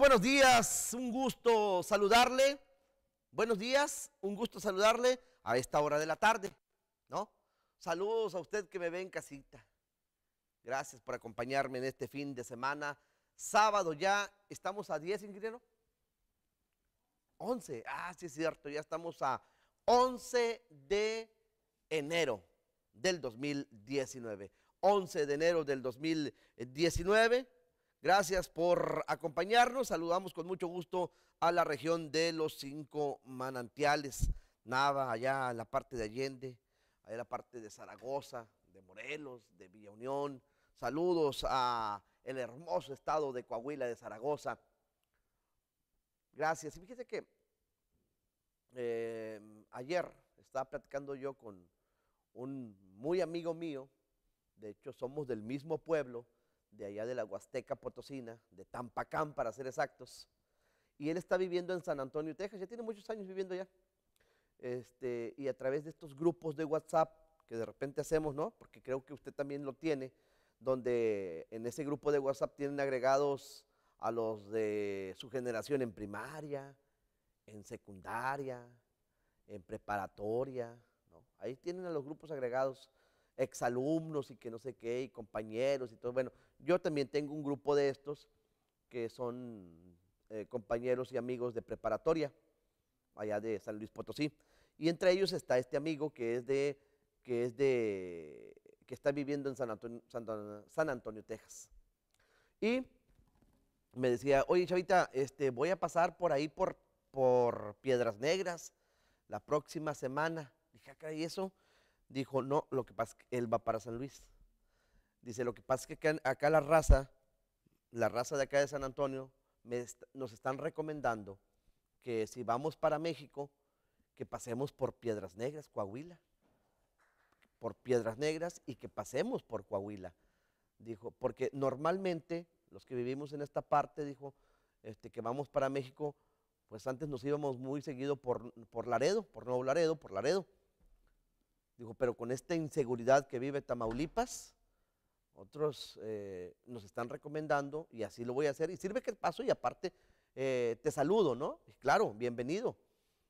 buenos días. Un gusto saludarle. Buenos días, un gusto saludarle a esta hora de la tarde, ¿no? Saludos a usted que me ve en casita. Gracias por acompañarme en este fin de semana. Sábado ya, estamos a 10, ingeniero. 11, ah, sí es cierto, ya estamos a 11 de enero del 2019. 11 de enero del 2019. Gracias por acompañarnos. Saludamos con mucho gusto a la región de los cinco manantiales. Nava, allá en la parte de Allende, allá en la parte de Zaragoza, de Morelos, de Villa Unión. Saludos a el hermoso estado de Coahuila, de Zaragoza. Gracias. Y fíjese que eh, ayer estaba platicando yo con un muy amigo mío, de hecho somos del mismo pueblo, de allá de la Huasteca Potosina, de Tampacán para ser exactos, y él está viviendo en San Antonio, Texas, ya tiene muchos años viviendo allá. Este, y a través de estos grupos de WhatsApp que de repente hacemos, ¿no? Porque creo que usted también lo tiene, donde en ese grupo de WhatsApp tienen agregados a los de su generación en primaria, en secundaria, en preparatoria, ¿no? Ahí tienen a los grupos agregados exalumnos y que no sé qué, y compañeros y todo. Bueno, yo también tengo un grupo de estos que son eh, compañeros y amigos de preparatoria, allá de San Luis Potosí. Y entre ellos está este amigo que es de, que es de, que está viviendo en San Antonio, Texas. Y me decía, oye Chavita, este, voy a pasar por ahí por, por Piedras Negras la próxima semana. Dije, acá, ¿y eso? Dijo, no, lo que pasa es que él va para San Luis. Dice, lo que pasa es que acá, la raza, la raza de acá de San Antonio, nos están recomendando que si vamos para México, que pasemos por Piedras Negras, Coahuila. Por Piedras Negras y que pasemos por Coahuila. Dijo, porque normalmente los que vivimos en esta parte, dijo, este, que vamos para México, pues antes nos íbamos muy seguido por, por Laredo, por Nuevo Laredo, por Laredo. Dijo, pero con esta inseguridad que vive Tamaulipas, otros eh, nos están recomendando y así lo voy a hacer. Y sirve que paso y aparte eh, te saludo, ¿no? claro, bienvenido.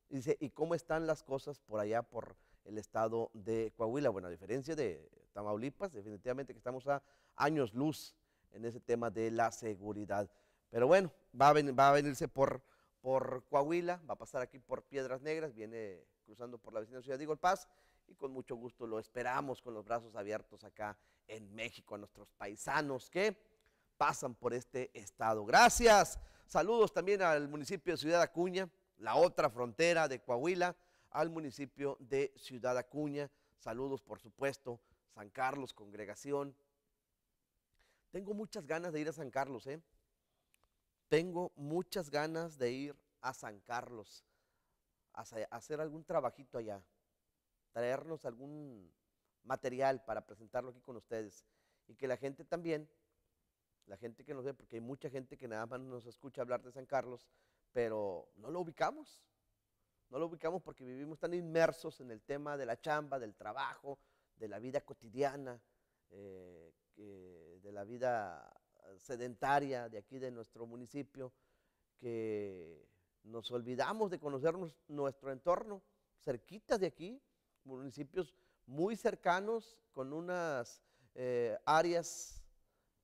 dice, ¿y cómo están las cosas por allá, por el estado de Coahuila? Bueno, a diferencia de Tamaulipas, definitivamente que estamos a años luz en ese tema de la seguridad. Pero bueno, va a, va a venirse por, por Coahuila, va a pasar aquí por Piedras Negras, viene cruzando por la vecina ciudad de Igor Paz y con mucho gusto lo esperamos con los brazos abiertos acá en México, a nuestros paisanos que pasan por este estado. Gracias. Saludos también al municipio de Ciudad Acuña, la otra frontera de Coahuila, al municipio de Ciudad Acuña. Saludos, por supuesto, San Carlos, congregación. Tengo muchas ganas de ir a San Carlos, ¿eh? Tengo muchas ganas de ir a San Carlos, a hacer algún trabajito allá traernos algún material para presentarlo aquí con ustedes. Y que la gente también, la gente que nos ve, porque hay mucha gente que nada más nos escucha hablar de San Carlos, pero no lo ubicamos, no lo ubicamos porque vivimos tan inmersos en el tema de la chamba, del trabajo, de la vida cotidiana, eh, de la vida sedentaria de aquí de nuestro municipio, que nos olvidamos de conocernos nuestro entorno, cerquitas de aquí, municipios muy cercanos, con unas eh, áreas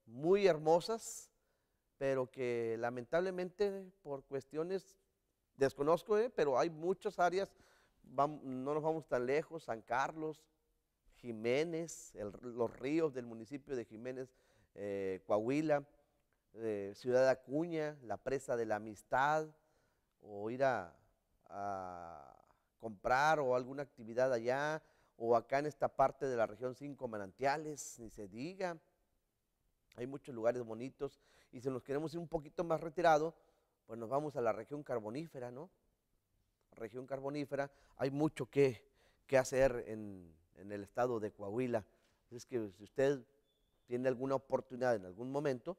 muy hermosas, pero que lamentablemente por cuestiones, desconozco, eh, pero hay muchas áreas, no nos vamos tan lejos, San Carlos, Jiménez, los ríos del municipio de Jiménez, eh, Coahuila, Ciudad Acuña, la presa de la amistad, o ir a comprar o alguna actividad allá, o acá en esta parte de la región Cinco Manantiales, ni se diga. Hay muchos lugares bonitos y si nos queremos ir un poquito más retirado, pues nos vamos a la región carbonífera, ¿no? Región carbonífera, hay mucho que, hacer en, en el estado de Coahuila. Es que si usted tiene alguna oportunidad en algún momento,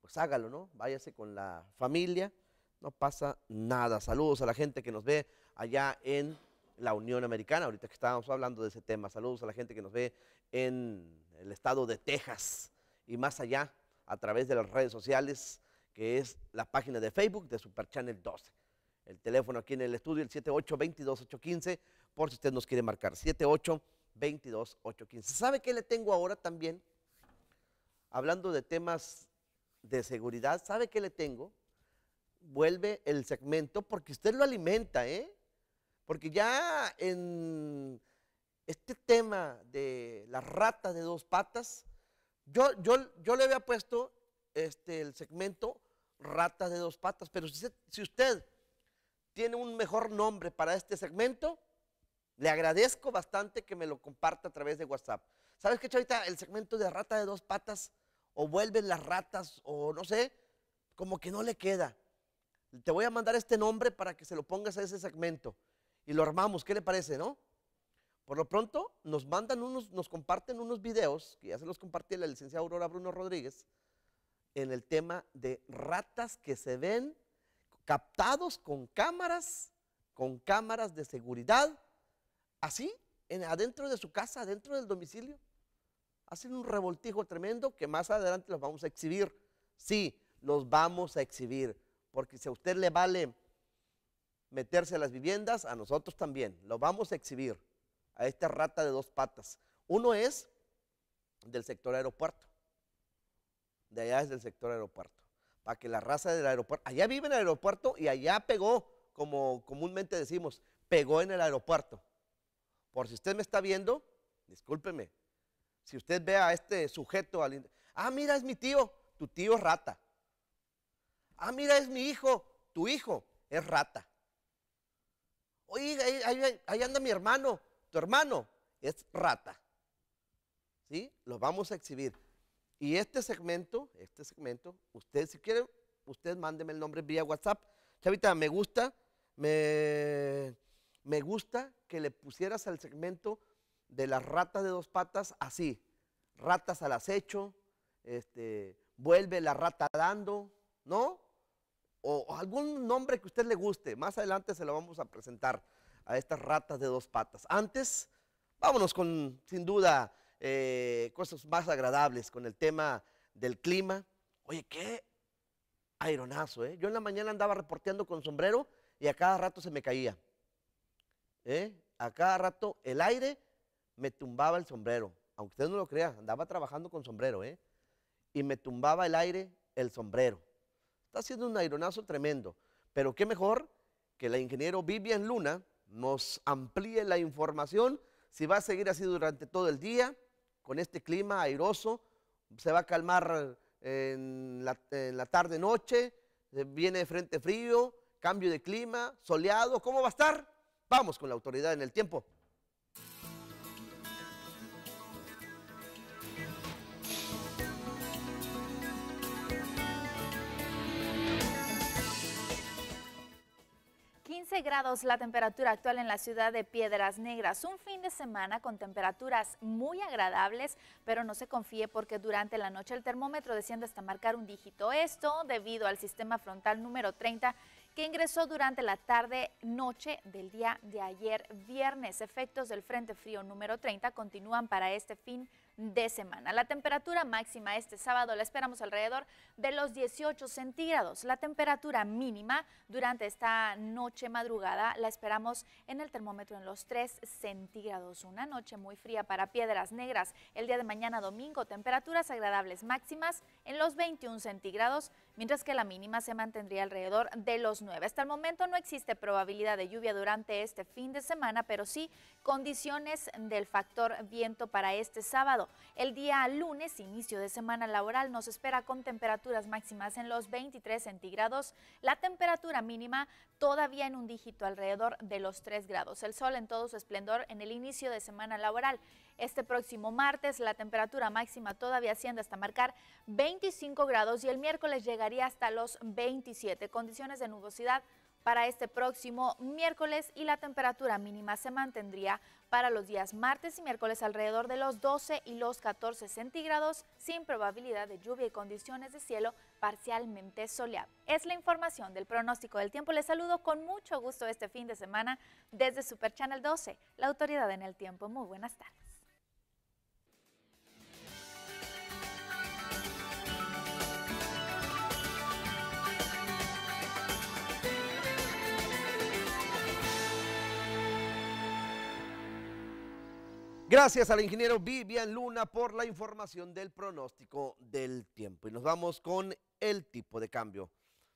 pues hágalo, ¿no? Váyase con la familia, no pasa nada. Saludos a la gente que nos ve allá en la Unión Americana, ahorita que estábamos hablando de ese tema. Saludos a la gente que nos ve en el estado de Texas y más allá a través de las redes sociales que es la página de Facebook de Super Channel 12. El teléfono aquí en el estudio, el 78-22-815, por si usted nos quiere marcar, 78-22-815. ¿Sabe qué le tengo ahora también? Hablando de temas de seguridad, ¿sabe qué le tengo? Vuelve el segmento porque usted lo alimenta, ¿eh? Porque ya en este tema de la rata de dos patas, yo, yo, yo le había puesto este, el segmento rata de dos patas, pero si, si usted tiene un mejor nombre para este segmento, le agradezco bastante que me lo comparta a través de WhatsApp. ¿Sabes qué, Chavita? El segmento de rata de dos patas, o vuelven las ratas, o no sé, como que no le queda. Te voy a mandar este nombre para que se lo pongas a ese segmento y lo armamos. ¿Qué le parece, no? Por lo pronto, nos mandan unos, nos comparten unos videos, que ya se los compartí la licenciada Aurora Bruno Rodríguez, en el tema de ratas que se ven captados con cámaras, con cámaras de seguridad, así, en, adentro de su casa, adentro del domicilio. Hacen un revoltijo tremendo que más adelante los vamos a exhibir. Sí, los vamos a exhibir, porque si a usted le vale meterse a las viviendas, a nosotros también, lo vamos a exhibir a esta rata de dos patas. Uno es del sector aeropuerto. De allá es del sector aeropuerto. Para que la raza del aeropuerto, allá vive en el aeropuerto y allá pegó, como comúnmente decimos, pegó en el aeropuerto. Por si usted me está viendo, discúlpeme. Si usted ve a este sujeto, ah, mira, es mi tío, tu tío es rata. Ah, mira, es mi hijo, tu hijo es rata. Oye, ahí anda mi hermano, tu hermano es rata. ¿Sí? Lo vamos a exhibir. Y este segmento, este segmento, usted si quiere, usted mándeme el nombre vía WhatsApp. Chavita, me gusta, me, me gusta que le pusieras al segmento de las ratas de dos patas así. Ratas al acecho, este, vuelve la rata dando, ¿no? O, algún nombre que usted le guste. Más adelante se lo vamos a presentar a estas ratas de dos patas. Antes, vámonos con, sin duda, eh, cosas más agradables, con el tema del clima. Oye, qué aeronazo, ¿eh? Yo en la mañana andaba reporteando con sombrero y a cada rato se me caía. ¿eh? A cada rato el aire me tumbaba el sombrero. Aunque usted no lo crea, andaba trabajando con sombrero, ¿eh? Y me tumbaba el aire el sombrero. Está haciendo un aeronazo tremendo. Pero qué mejor que la ingeniero Vivian Luna nos amplíe la información, si va a seguir así durante todo el día, con este clima airoso, se va a calmar en la, tarde-noche, eh, viene frente frío, cambio de clima, soleado, ¿cómo va a estar? Vamos con la autoridad en el tiempo. 15 grados la temperatura actual en la ciudad de Piedras Negras. Un fin de semana con temperaturas muy agradables, pero no se confíe porque durante la noche el termómetro desciende hasta marcar un dígito. Esto debido al sistema frontal número 30 que ingresó durante la tarde-noche del día de ayer viernes. Efectos del Frente Frío número 30 continúan para este fin de de semana. La temperatura máxima este sábado la esperamos alrededor de los 18 centígrados. La temperatura mínima durante esta noche madrugada la esperamos en el termómetro en los 3 centígrados. Una noche muy fría para Piedras Negras. El día de mañana domingo temperaturas agradables máximas en los 21 centígrados, mientras que la mínima se mantendría alrededor de los 9. Hasta el momento no existe probabilidad de lluvia durante este fin de semana, pero sí condiciones del factor viento para este sábado. El día lunes, inicio de semana laboral, nos espera con temperaturas máximas en los 23 centígrados, la temperatura mínima todavía en un dígito alrededor de los 3 grados. El sol en todo su esplendor en el inicio de semana laboral. Este próximo martes la temperatura máxima todavía asciende hasta marcar 25 grados y el miércoles llegaría hasta los 27. Condiciones de nubosidad para este próximo miércoles y la temperatura mínima se mantendría para los días martes y miércoles alrededor de los 12 y los 14 centígrados sin probabilidad de lluvia y condiciones de cielo parcialmente soleado. Es la información del pronóstico del tiempo. Les saludo con mucho gusto este fin de semana desde Super Channel 12, la autoridad en el tiempo. Muy buenas tardes. Gracias al ingeniero Vivian Luna por la información del pronóstico del tiempo. Y nos vamos con el tipo de cambio.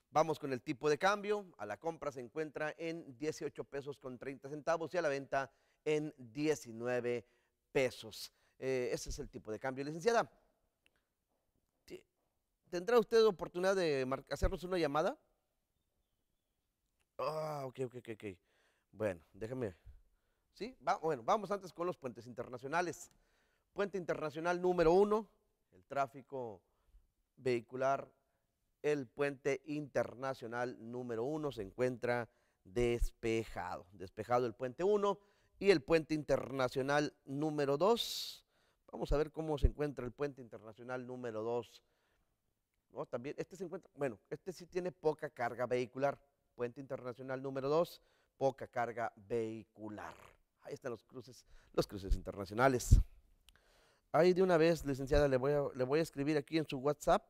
Vamos con el tipo de cambio. A la compra se encuentra en 18 pesos con 30 centavos y a la venta en 19 pesos. Eh, ese es el tipo de cambio. Licenciada, ¿tendrá usted oportunidad de hacernos una llamada? Ah, ok, ok, ok, ok. Bueno, déjame. ¿Sí? bueno, vamos antes con los puentes internacionales. Puente internacional número uno, el tráfico vehicular. El puente internacional número uno se encuentra despejado. Despejado el puente uno y el puente internacional número dos. Vamos a ver cómo se encuentra el puente internacional número dos. También, este se encuentra, bueno, este sí tiene poca carga vehicular. Puente internacional número dos, poca carga vehicular. Ahí están los cruces, los cruces internacionales. Ahí de una vez, licenciada, le voy a, le voy a escribir aquí en su WhatsApp,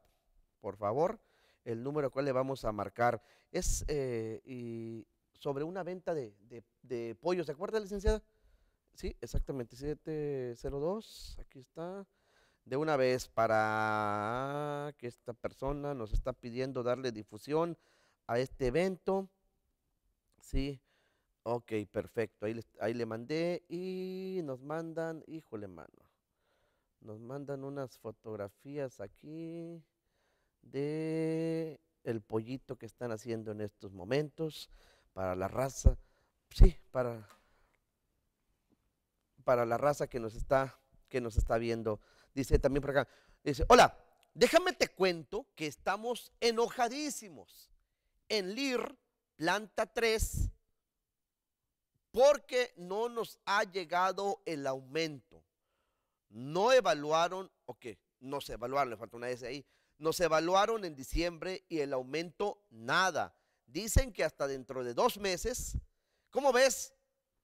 por favor, el número cual le vamos a marcar. Es eh, sobre una venta de, de, pollo, ¿se acuerda, licenciada? Sí, exactamente, 702, aquí está. De una vez para que esta persona nos está pidiendo darle difusión a este evento. Sí, Ok, perfecto. Ahí, le mandé y nos mandan, híjole mano, nos mandan unas fotografías aquí de el pollito que están haciendo en estos momentos para la raza, sí, para, para la raza que nos está, que nos está viendo. Dice también por acá, dice, hola, déjame te cuento que estamos enojadísimos en LIR, planta 3, porque no nos ha llegado el aumento. No evaluaron, ok, no se evaluaron, le falta una S ahí, nos evaluaron en diciembre y el aumento nada. Dicen que hasta dentro de dos meses, ¿cómo ves?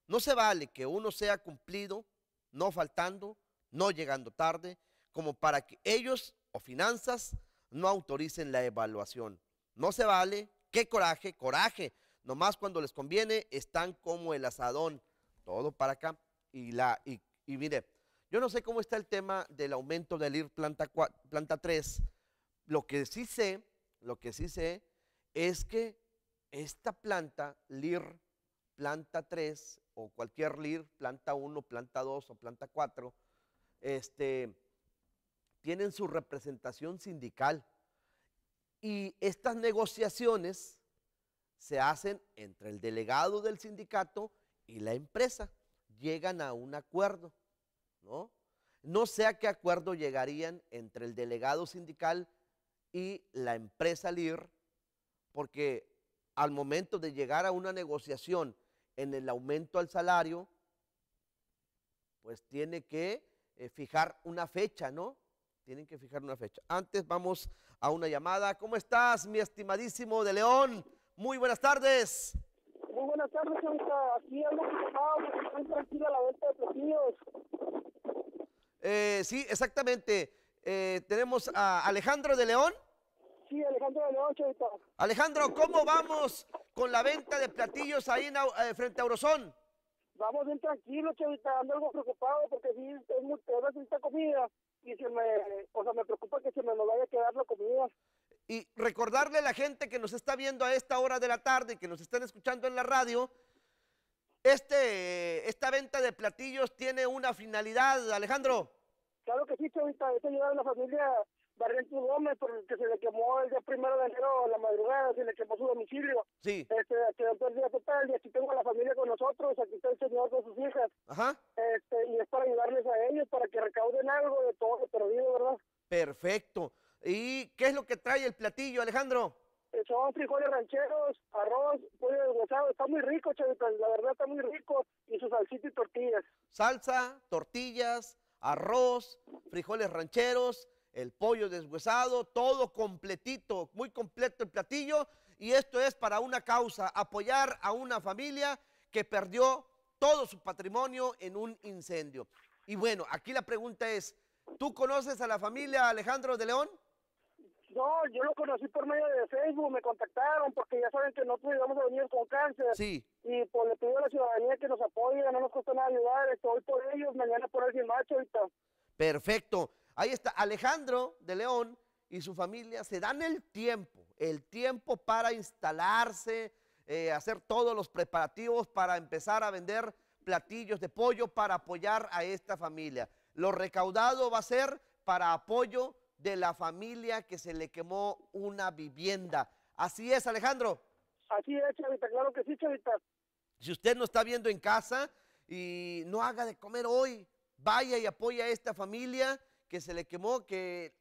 No se vale que uno sea cumplido, no faltando, no llegando tarde, como para que ellos o finanzas no autoricen la evaluación. No se vale, qué coraje, coraje, Nomás cuando les conviene están como el asadón, todo para acá. Y, la, y, mire, yo no sé cómo está el tema del aumento del IR planta, planta 3. Lo que sí sé, lo que sí sé es que esta planta, LIR planta 3 o cualquier LIR, planta 1, planta 2 o planta 4, este, tienen su representación sindical. Y estas negociaciones se hacen entre el delegado del sindicato y la empresa. Llegan a un acuerdo, ¿no? No sé a qué acuerdo llegarían entre el delegado sindical y la empresa LIR, porque al momento de llegar a una negociación en el aumento al salario, pues tiene que eh, fijar una fecha, ¿no? Tienen que fijar una fecha. Antes vamos a una llamada. ¿Cómo estás, mi estimadísimo de León? Muy buenas tardes. Muy buenas tardes, señorita. Aquí algo que muy tranquila la venta de platillos. Eh, sí, exactamente. Eh, tenemos a Alejandro de León. Sí, Alejandro de León, señorita. Alejandro, ¿cómo vamos con la venta de platillos ahí en, eh, frente a Eurozón? Vamos bien tranquilos, chavita. Ando algo preocupado porque sí, es muy, esta comida y se me, o sea, me preocupa que se me nos vaya a quedar la comida. Y recordarle a la gente que nos está viendo a esta hora de la tarde, que nos están escuchando en la radio, este, esta venta de platillos tiene una finalidad, Alejandro. Claro que sí, Chavita, es ayudar a la familia Barrientos Gómez, porque se le quemó el día primero de enero a la madrugada, se le quemó su domicilio. Sí. Este, quedó el día total y aquí tengo a la familia con nosotros, aquí está el señor con sus hijas. Ajá. Este, y es para ayudarles a ellos, para que recauden algo de todo lo perdido, ¿verdad? Perfecto. ¿Y qué es lo que trae el platillo, Alejandro? Eh, son frijoles rancheros, arroz, pollo deshuesado. Está muy rico, chavita. La verdad está muy rico. Y su salsita y tortillas. Salsa, tortillas, arroz, frijoles rancheros, el pollo deshuesado, todo completito, muy completo el platillo. Y esto es para una causa, apoyar a una familia que perdió todo su patrimonio en un incendio. Y bueno, aquí la pregunta es, ¿tú conoces a la familia Alejandro de León? No, yo lo conocí por medio de Facebook, me contactaron porque ya saben que nosotros íbamos a venir con cáncer. Sí. Y pues le pido a la ciudadanía que nos apoye, no nos cuesta nada ayudar, estoy por ellos, mañana por el macho ahorita. Perfecto. Ahí está Alejandro de León y su familia se dan el tiempo, el tiempo para instalarse, eh, hacer todos los preparativos para empezar a vender platillos de pollo para apoyar a esta familia. Lo recaudado va a ser para apoyo de la familia que se le quemó una vivienda. Así es, Alejandro. Así es, Chavita, claro que sí, Chavita. Si usted no está viendo en casa y no haga de comer hoy, vaya y apoya a esta familia que se le quemó, que,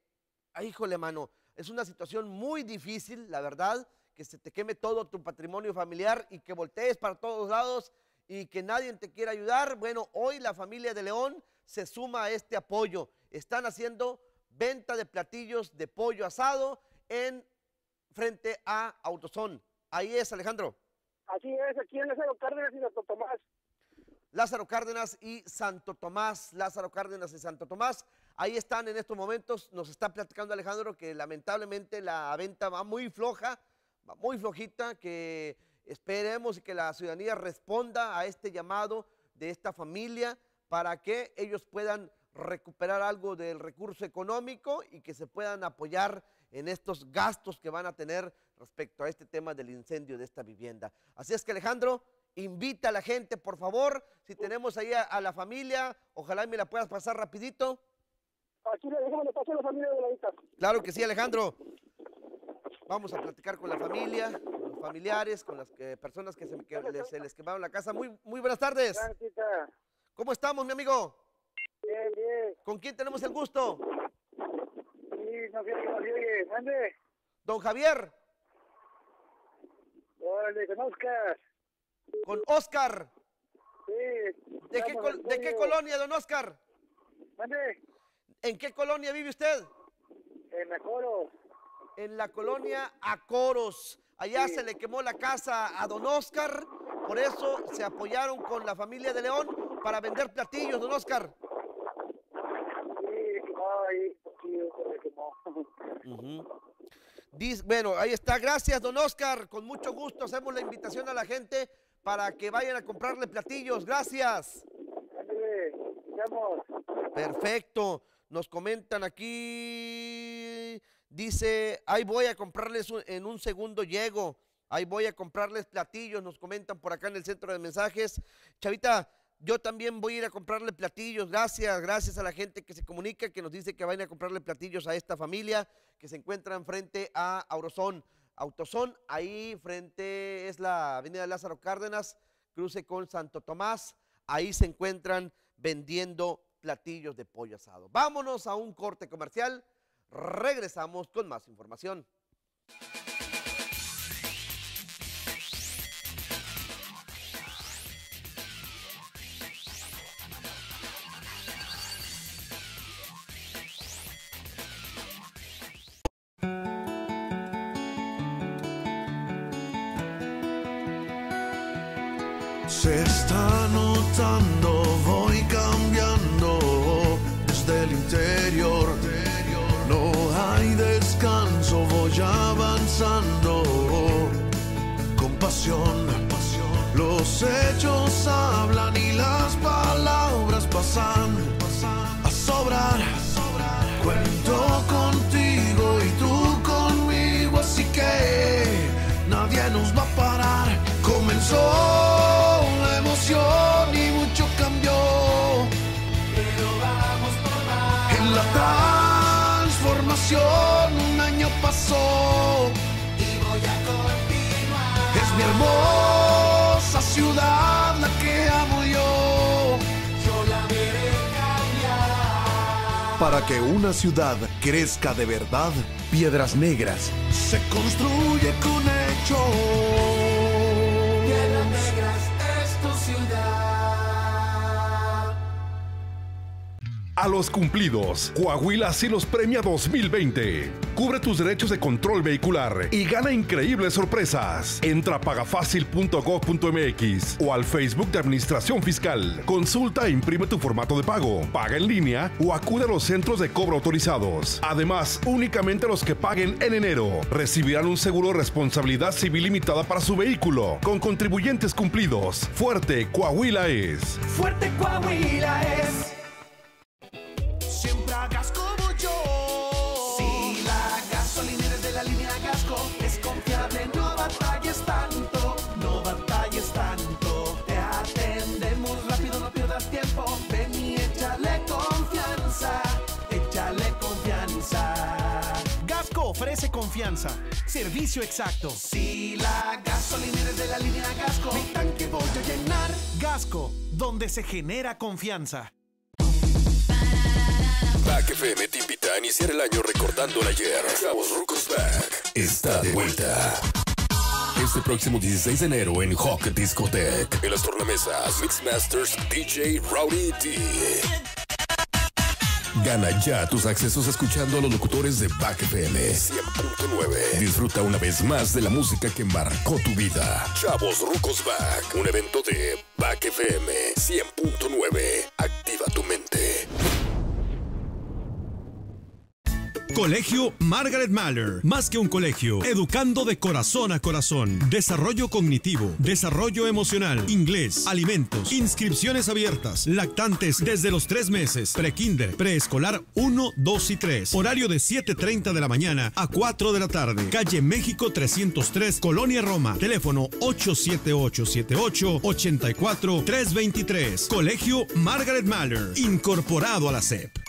ay, híjole, mano, es una situación muy difícil, la verdad, que se te queme todo tu patrimonio familiar y que voltees para todos lados y que nadie te quiera ayudar. Bueno, hoy la familia de León se suma a este apoyo. Están haciendo venta de platillos de pollo asado en frente a Autosón. Ahí es, Alejandro. Así es, aquí en Lázaro Cárdenas y Santo Tomás. Lázaro Cárdenas y Santo Tomás. Lázaro Cárdenas y Santo Tomás. Ahí están en estos momentos. Nos está platicando Alejandro que lamentablemente la venta va muy floja, va muy flojita, que esperemos y que la ciudadanía responda a este llamado de esta familia para que ellos puedan recuperar algo del recurso económico y que se puedan apoyar en estos gastos que van a tener respecto a este tema del incendio de esta vivienda. Así es que Alejandro, invita a la gente, por favor, si tenemos ahí a, la familia, ojalá me la puedas pasar rapidito. Aquí le le paso a la familia de la hija. Claro que sí, Alejandro. Vamos a platicar con la familia, con los familiares, con las personas que, se, les, quemaron la casa. Muy, muy buenas tardes. ¿Cómo estamos, mi amigo? ¿Con quién tenemos el gusto? Sí, no sé oye. ¿Mande? Don Javier. Órale, con Oscar. Con Oscar. Sí. ¿De qué, ¿De qué colonia, don Oscar? ¿Mande? ¿En qué colonia vive usted? En Acoros. En la colonia Acoros. Allá se le quemó la casa a don Oscar, por eso se apoyaron con la familia de León para vender platillos, don Oscar. Bueno, ahí está. Gracias, don Oscar. Con mucho gusto hacemos la invitación a la gente para que vayan a comprarle platillos. Gracias. Perfecto. Nos comentan aquí. Dice, ahí voy a comprarles en un segundo llego. Ahí voy a comprarles platillos. Nos comentan por acá en el centro de mensajes. Chavita, yo también voy a ir a comprarle platillos. Gracias, gracias a la gente que se comunica, que nos dice que vayan a comprarle platillos a esta familia que se encuentran frente a Aurozón. Autosón, ahí frente es la avenida Lázaro Cárdenas, cruce con Santo Tomás. Ahí se encuentran vendiendo platillos de pollo asado. Vámonos a un corte comercial. Regresamos con más información. Una ciudad crezca de verdad, Piedras Negras se construye con hechos. A los cumplidos. Coahuila sí los premia 2020. Cubre tus derechos de control vehicular y gana increíbles sorpresas. Entra a o al Facebook de Administración Fiscal. Consulta e imprime tu formato de pago. Paga en línea o acude a los centros de cobro autorizados. Además, únicamente los que paguen en enero recibirán un seguro de responsabilidad civil limitada para su vehículo con contribuyentes cumplidos. Fuerte Coahuila es. Fuerte Coahuila es. Ofrece confianza, servicio exacto. Si la gasolinera es de la línea Gasco, mi tanque voy a llenar. Gasco, donde se genera confianza. Back FM te invita a iniciar el año recordando el ayer. Chavos Rucos Back está de vuelta. Este próximo 16 de enero en Hawk Discotech. En las tornamesas Mixmasters DJ Rowdy D. Gana ya tus accesos escuchando a los locutores de Back FM 100.9. Disfruta una vez más de la música que marcó tu vida. Chavos Rucos Back, un evento de Back FM 100.9. Activa tu Colegio Margaret Maller. Más que un colegio, educando de corazón a corazón. Desarrollo cognitivo, desarrollo emocional, inglés, alimentos, inscripciones abiertas, lactantes desde los tres meses, prekinder, preescolar 1, 2 y 3. Horario de 7.30 de la mañana a 4 de la tarde. Calle México 303, Colonia Roma. Teléfono 878-78-84-323. Colegio Margaret Maller. Incorporado a la SEP.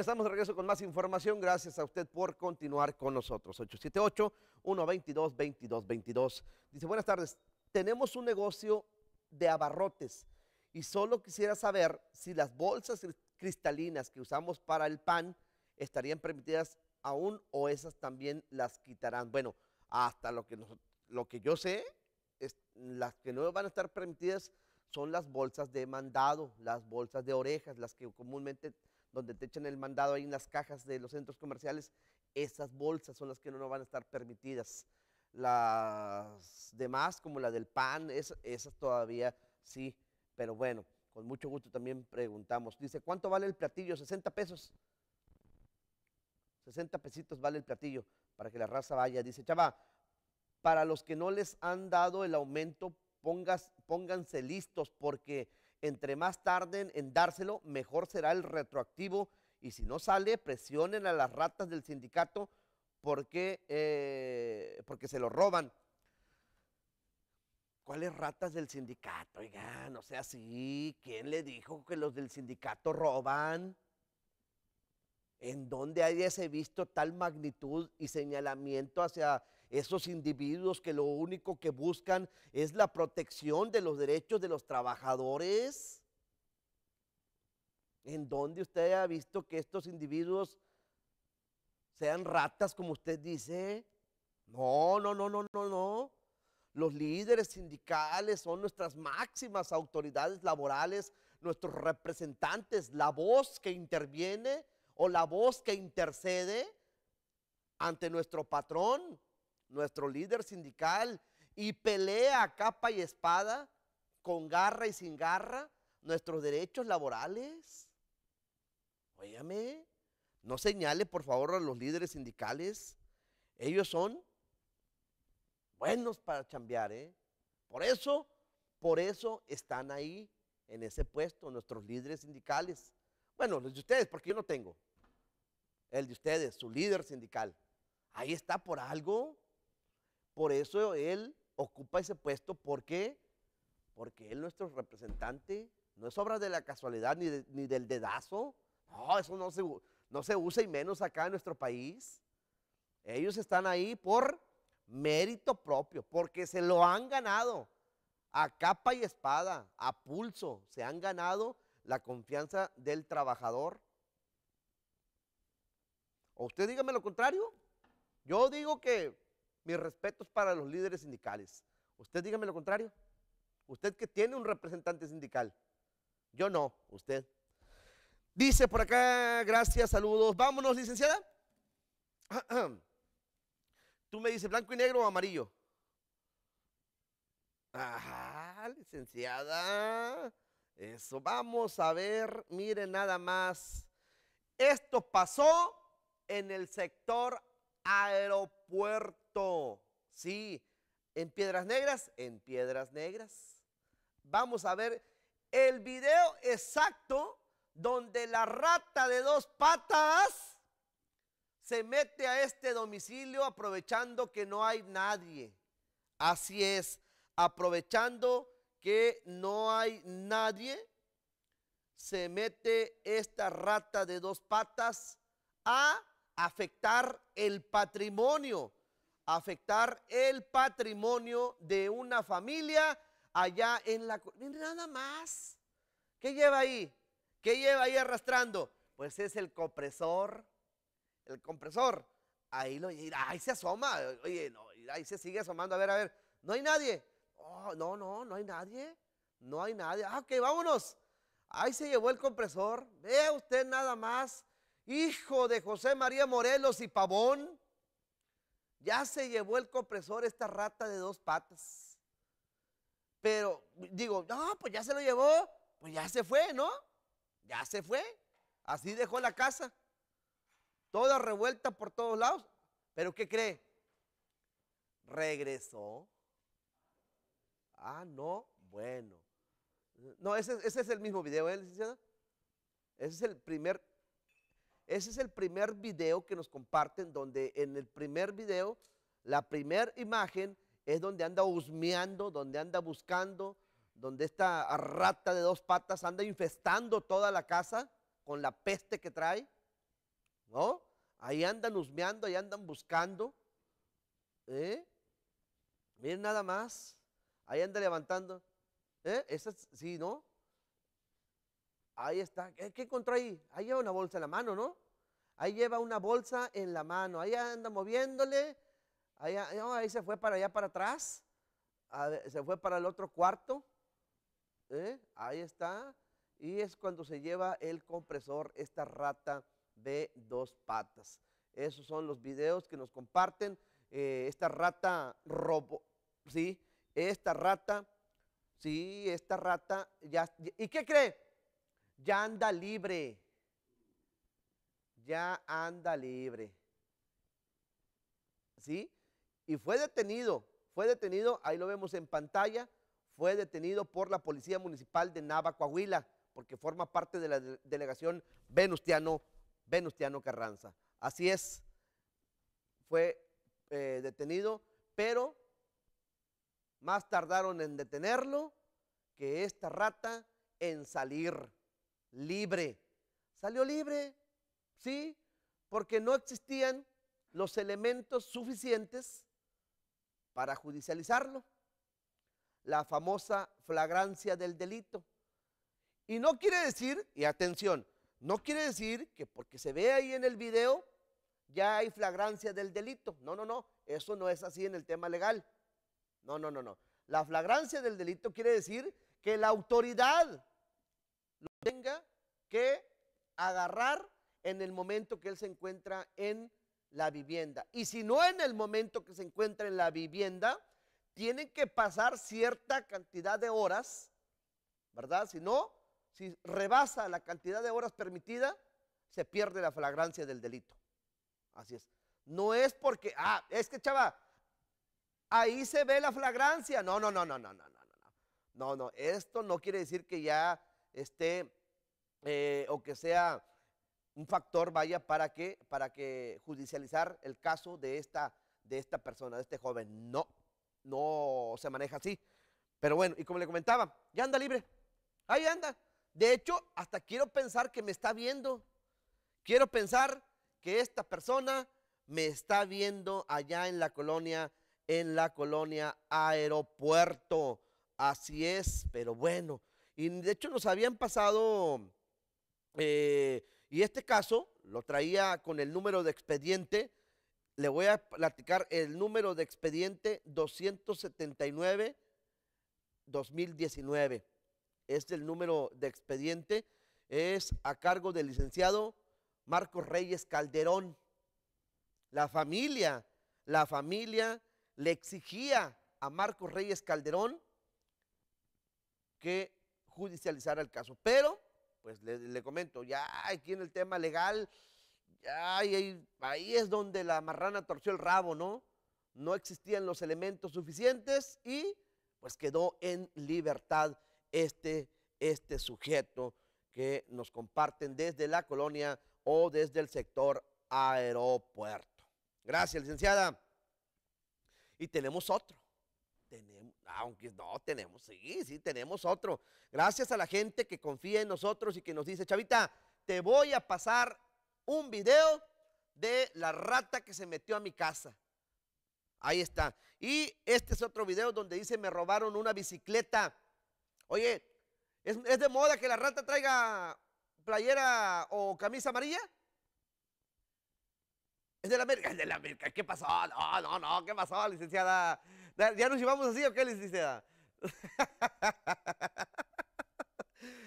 Estamos de regreso con más información. Gracias a usted por continuar con nosotros. 878-122-2222. Dice, buenas tardes. Tenemos un negocio de abarrotes y solo quisiera saber si las bolsas cristalinas que usamos para el pan estarían permitidas aún o esas también las quitarán. Bueno, hasta lo que, nos- lo que yo sé, las que no van a estar permitidas son las bolsas de mandado, las bolsas de orejas, las que comúnmente donde te echan el mandado ahí en las cajas de los centros comerciales, esas bolsas son las que no, van a estar permitidas. Las demás, como la del pan, es- esas todavía sí, pero bueno, con mucho gusto también preguntamos. Dice, ¿cuánto vale el platillo? 60 pesos. 60 pesitos vale el platillo para que la raza vaya. Dice, chava, para los que no les han dado el aumento, pongas, pónganse listos porque entre más tarden en dárselo, mejor será el retroactivo. Y si no sale, presionen a las ratas del sindicato porque, eh, porque se lo roban. ¿Cuáles ratas del sindicato? Oiga, no sea así. ¿Quién le dijo que los del sindicato roban? ¿En dónde hayase visto tal magnitud y señalamiento hacia esos individuos que lo único que buscan es la protección de los derechos de los trabajadores? ¿En dónde usted ha visto que estos individuos sean ratas, como usted dice? No, no, no, no, no, no. Los líderes sindicales son nuestras máximas autoridades laborales, nuestros representantes, la voz que interviene o la voz que intercede ante nuestro patrón, nuestro líder sindical, y pelea a capa y espada, con garra y sin garra, nuestros derechos laborales. Óyame, no señale por favor a los líderes sindicales. Ellos son buenos para chambear, ¿eh? Por eso, por eso están ahí en ese puesto nuestros líderes sindicales. Bueno, los de ustedes, porque yo no tengo. El de ustedes, su líder sindical. Ahí está por algo. Por eso él ocupa ese puesto. ¿Por qué? Porque él, nuestro representante, no es obra de la casualidad ni, ni del dedazo. No, eso no se, no se usa y menos acá en nuestro país. Ellos están ahí por mérito propio, porque se lo han ganado a capa y espada, a pulso. Se han ganado la confianza del trabajador. O usted dígame lo contrario. Yo digo que mis respetos para los líderes sindicales. Usted dígame lo contrario. Usted que tiene un representante sindical. Yo no, usted. Dice por acá, gracias, saludos. Vámonos, licenciada. Tú me dices blanco y negro o amarillo. Ajá, licenciada. Eso, vamos a ver, mire nada más. Esto pasó en el sector aeropuerto. Sí, en Piedras Negras, en Piedras Negras. Vamos a ver el video exacto donde la rata de dos patas se mete a este domicilio aprovechando que no hay nadie. Así es, aprovechando que no hay nadie, se mete esta rata de dos patas a afectar el patrimonio, afectar el patrimonio de una familia allá en la... Nada más. ¿Qué lleva ahí? ¿Qué lleva ahí arrastrando? Pues es el compresor. El compresor. Ahí lo ahí se asoma. Oye, no, ahí se sigue asomando. A ver, a ver. No hay nadie. Oh, no, no, no hay nadie. No hay nadie. Ah, ok, vámonos. Ahí se llevó el compresor. Vea usted nada más. Hijo de José María Morelos y Pavón. Ya se llevó el compresor esta rata de dos patas. Pero digo, no, pues ya se lo llevó. Pues ya se fue, ¿no? Ya se fue. Así dejó la casa. Toda revuelta por todos lados. Pero ¿qué cree? Regresó. Ah, no, bueno. No, ese, ese es el mismo video, ¿eh, licenciada? Ese es el primer, ese es el primer video que nos comparten, donde en el primer video, la primera imagen es donde anda husmeando, donde anda buscando, donde esta rata de dos patas anda infestando toda la casa con la peste que trae. ¿No? Ahí andan husmeando, ahí andan buscando. ¿Eh? Miren nada más. Ahí anda levantando. ¿Eh? Esa es- sí, ¿no? Ahí está. ¿Qué, qué encontró ahí? Ahí lleva una bolsa en la mano, ¿no? Ahí lleva una bolsa en la mano. Ahí anda moviéndole. Ahí, no, ahí se fue para allá, para atrás. Se fue para el otro cuarto. ¿Eh? Ahí está. Y es cuando se lleva el compresor, esta rata de dos patas. Esos son los videos que nos comparten. eh, esta rata robo, ¿sí? Esta rata, sí, esta rata ya. ¿Y qué cree? Ya anda libre. Ya anda libre. ¿Sí? Y fue detenido, fue detenido, ahí lo vemos en pantalla, fue detenido por la Policía Municipal de Nava, Coahuila, porque forma parte de la de- delegación Venustiano, Venustiano Carranza. Así es, fue eh, detenido, pero más tardaron en detenerlo que esta rata en salir libre. Salió libre, sí, porque no existían los elementos suficientes para judicializarlo. La famosa flagrancia del delito. Y no quiere decir, y atención, no quiere decir que porque se ve ahí en el video ya hay flagrancia del delito. No, no, no, eso no es así en el tema legal. No, no, no, no. La flagrancia del delito quiere decir que la autoridad que agarrar en el momento que él se encuentra en la vivienda. Y si no en el momento que se encuentra en la vivienda, tienen que pasar cierta cantidad de horas, ¿verdad? Si no, si rebasa la cantidad de horas permitida, se pierde la flagrancia del delito. Así es. No es porque, ah, es que chava, ahí se ve la flagrancia. No, no, no, no, no, no, no, no. No, no, esto no quiere decir que ya esté eh, o que sea un factor vaya para que para que judicializar el caso de esta de esta persona, de este joven. No, no se maneja así. Pero bueno, y como le comentaba, ya anda libre. Ahí anda. De hecho, hasta quiero pensar que me está viendo. Quiero pensar que esta persona me está viendo allá en la colonia, en la colonia aeropuerto. Así es, pero bueno. Y de hecho nos habían pasado, eh, y este caso lo traía con el número de expediente. Le voy a platicar el número de expediente 279 2019. Este es el número de expediente. Es a cargo del licenciado Marcos Reyes Calderón. La familia, la familia le exigía a Marcos Reyes Calderón que judicializara el caso. Pero, pues le, comento, ya aquí en el tema legal, ya ahí, ahí es donde la marrana torció el rabo, ¿no? No existían los elementos suficientes y pues quedó en libertad este, este sujeto que nos comparten desde la colonia o desde el sector aeropuerto. Gracias, licenciada. Y tenemos otro. Tenemos, aunque no tenemos, sí, sí, tenemos otro. Gracias a la gente que confía en nosotros y que nos dice, Chavita, te voy a pasar un video de la rata que se metió a mi casa. Ahí está. Y este es otro video donde dice, me robaron una bicicleta. Oye, ¿es, es de moda que la rata traiga playera o camisa amarilla? Es de la América, es de la América. ¿Qué pasó? No, no, no, ¿qué pasó, licenciada? ¿Ya nos llevamos así o qué, licenciada?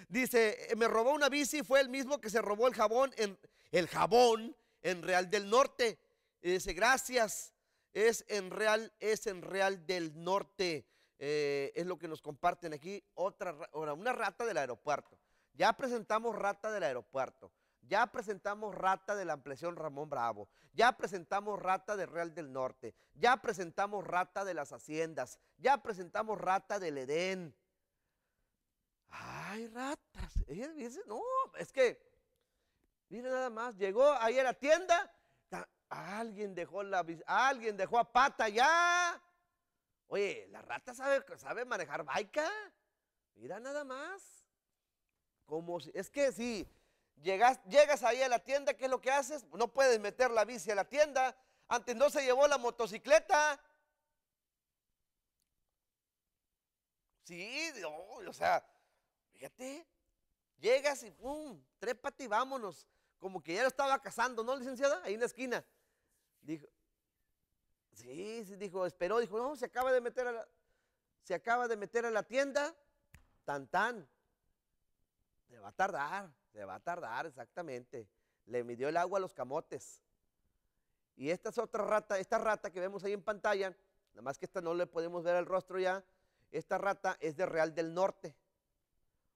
Dice, me robó una bici, fue el mismo que se robó el jabón en el jabón en Real del Norte. Dice, gracias. Es en Real, es en Real del Norte. Eh, es lo que nos comparten aquí. Otra, una rata del aeropuerto. Ya presentamos rata del aeropuerto. Ya presentamos rata de la ampliación Ramón Bravo. Ya presentamos rata de Real del Norte. Ya presentamos rata de las haciendas. Ya presentamos rata del Edén. Ay, ratas. No, es que, mire nada más, llegó ahí a la tienda, alguien dejó la, alguien dejó a pata ya. Oye, la rata sabe, sabe manejar baica. Mira nada más. Como si, es que si llegas, llegas ahí a la tienda, ¿qué es lo que haces? No puedes meter la bici a la tienda. Antes no se llevó la motocicleta. Sí, o sea, fíjate, llegas y pum, trépate y vámonos. Como que ya lo estaba cazando, ¿no, licenciada? Ahí en la esquina. Dijo, sí, sí, dijo, esperó, dijo, no, se acaba de meter a la, se acaba de meter a la tienda, tan tan. Va a tardar, se va a tardar, exactamente. Le midió el agua a los camotes. Y esta es otra rata, esta rata que vemos ahí en pantalla, nada más que esta no le podemos ver el rostro ya. Esta rata es de Real del Norte.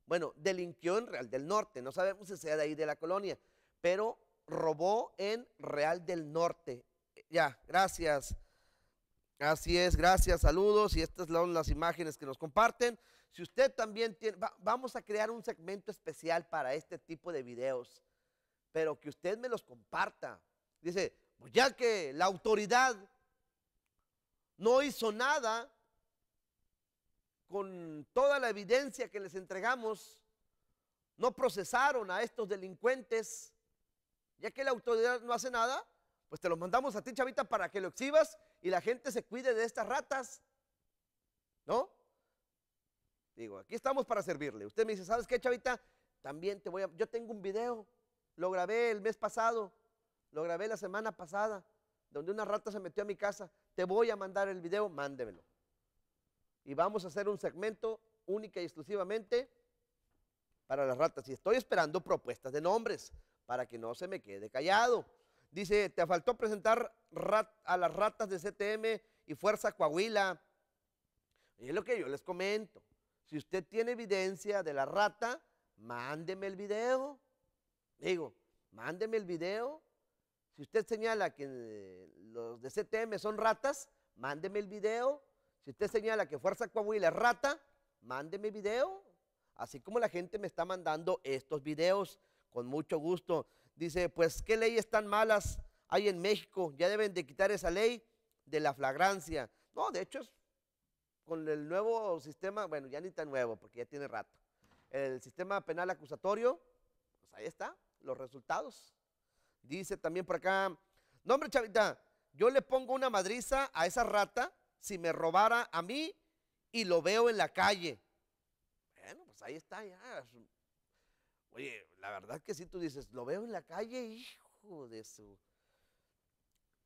Bueno, delinquió en Real del Norte, no sabemos si sea de ahí de la colonia, pero robó en Real del Norte. Ya, gracias. Así es, gracias, saludos. Y estas son las imágenes que nos comparten. Si usted también tiene, va- vamos a crear un segmento especial para este tipo de videos, pero que usted me los comparta. Dice, pues ya que la autoridad no hizo nada con toda la evidencia que les entregamos, no procesaron a estos delincuentes, ya que la autoridad no hace nada, pues te los mandamos a ti, chavita, para que lo exhibas y la gente se cuide de estas ratas. ¿No? Digo, aquí estamos para servirle. Usted me dice, ¿sabes qué, chavita? También te voy a... Yo tengo un video, lo grabé el mes pasado, lo grabé la semana pasada, donde una rata se metió a mi casa. Te voy a mandar el video, mándemelo. Y vamos a hacer un segmento única y exclusivamente para las ratas. Y estoy esperando propuestas de nombres para que no se me quede callado. Dice, te faltó presentar a las ratas de CTM y Fuerza Coahuila. Y es lo que yo les comento. Si usted tiene evidencia de la rata, mándeme el video. Digo, mándeme el video. Si usted señala que eh, los de CTM son ratas, mándeme el video. Si usted señala que Fuerza Coahuila es rata, mándeme video. Así como la gente me está mandando estos videos, con mucho gusto. Dice, pues, ¿qué leyes tan malas hay en México? Ya deben de quitar esa ley de la flagrancia. No, de hecho, es con el nuevo sistema, bueno, ya ni tan nuevo, porque ya tiene rato. El sistema penal acusatorio, pues ahí está, los resultados. Dice también por acá, no hombre chavita, yo le pongo una madriza a esa rata si me robara a mí y lo veo en la calle. Bueno, pues ahí está ya. Oye, la verdad que si tú dices, lo veo en la calle, Hijo de su.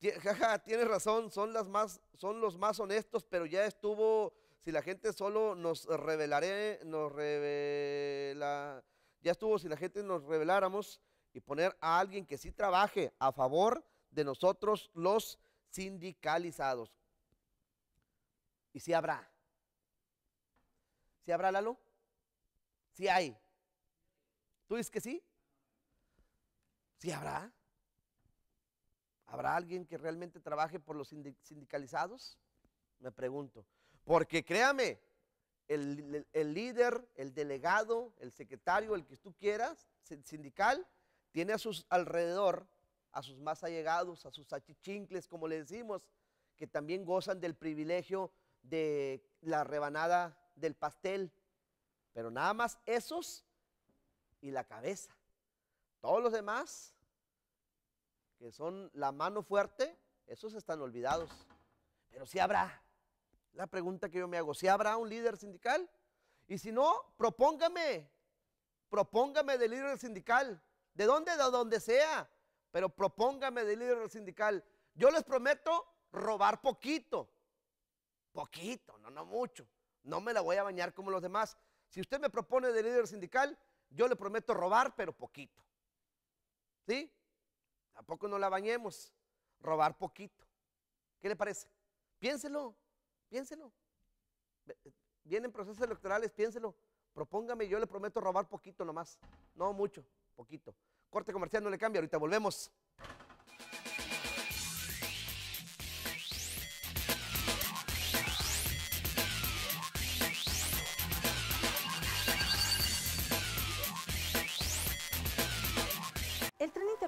Jaja, tienes razón, son las más, son los más honestos, pero ya estuvo, si la gente solo nos revelaré, nos revela, ya estuvo si la gente nos reveláramos y poner a alguien que sí trabaje a favor de nosotros los sindicalizados. Y si habrá. ¿Sí habrá, Lalo? Sí hay. ¿Tú dices que sí? ¿Sí habrá? ¿Habrá alguien que realmente trabaje por los sindi- sindicalizados? Me pregunto. Porque créame, el, líder, el delegado, el secretario, el que tú quieras, sin- sindical, tiene a sus alrededor, a sus más allegados, a sus achichincles, como le decimos, que también gozan del privilegio de la rebanada del pastel. Pero nada más esos y la cabeza. Todos los demás, que son la mano fuerte, esos están olvidados. Pero sí habrá. La pregunta que yo me hago, ¿sí habrá un líder sindical? Y si no, propóngame, propóngame de líder sindical. ¿De dónde? De donde sea. Pero propóngame de líder sindical. Yo les prometo robar poquito. Poquito, no, no mucho. No me la voy a bañar como los demás. Si usted me propone de líder sindical, yo le prometo robar, pero poquito. ¿Sí? Tampoco no la bañemos. Robar poquito. ¿Qué le parece? Piénselo, piénselo. Ve- Vienen procesos electorales, piénselo. Propóngame, yo le prometo robar poquito nomás. No mucho, poquito. Corte comercial no le cambia, ahorita volvemos.